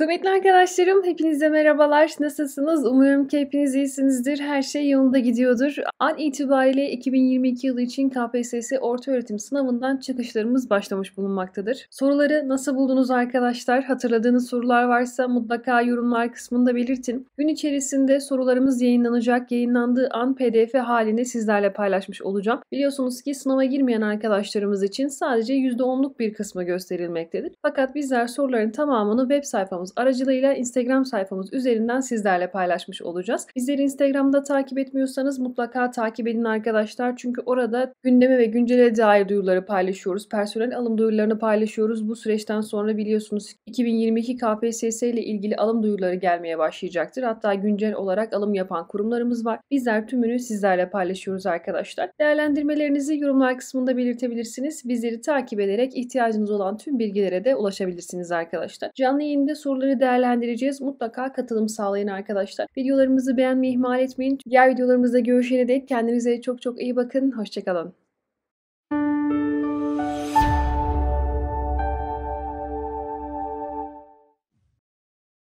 Kıymetli arkadaşlarım, hepinize merhabalar. Nasılsınız? Umuyorum ki hepiniz iyisinizdir. Her şey yolunda gidiyordur. An itibariyle 2022 yılı için KPSS orta öğretim sınavından çıkışlarımız başlamış bulunmaktadır. Soruları nasıl buldunuz arkadaşlar? Hatırladığınız sorular varsa mutlaka yorumlar kısmında belirtin. Gün içerisinde sorularımız yayınlanacak. Yayınlandığı an PDF halinde sizlerle paylaşmış olacağım. Biliyorsunuz ki sınava girmeyen arkadaşlarımız için sadece %10'luk bir kısmı gösterilmektedir. Fakat bizler soruların tamamını web sayfamız aracılığıyla Instagram sayfamız üzerinden sizlerle paylaşmış olacağız. Bizleri Instagram'da takip etmiyorsanız mutlaka takip edin arkadaşlar. Çünkü orada gündeme ve güncele dair duyuruları paylaşıyoruz. Personel alım duyurularını paylaşıyoruz. Bu süreçten sonra biliyorsunuz 2022 KPSS ile ilgili alım duyuruları gelmeye başlayacaktır. Hatta güncel olarak alım yapan kurumlarımız var. Bizler tümünü sizlerle paylaşıyoruz arkadaşlar. Değerlendirmelerinizi yorumlar kısmında belirtebilirsiniz. Bizleri takip ederek ihtiyacınız olan tüm bilgilere de ulaşabilirsiniz arkadaşlar. Canlı yayında soruları değerlendireceğiz. Mutlaka katılım sağlayın arkadaşlar. Videolarımızı beğenmeyi ihmal etmeyin. Diğer videolarımızda görüşene dek kendinize çok çok iyi bakın. Hoşçakalın.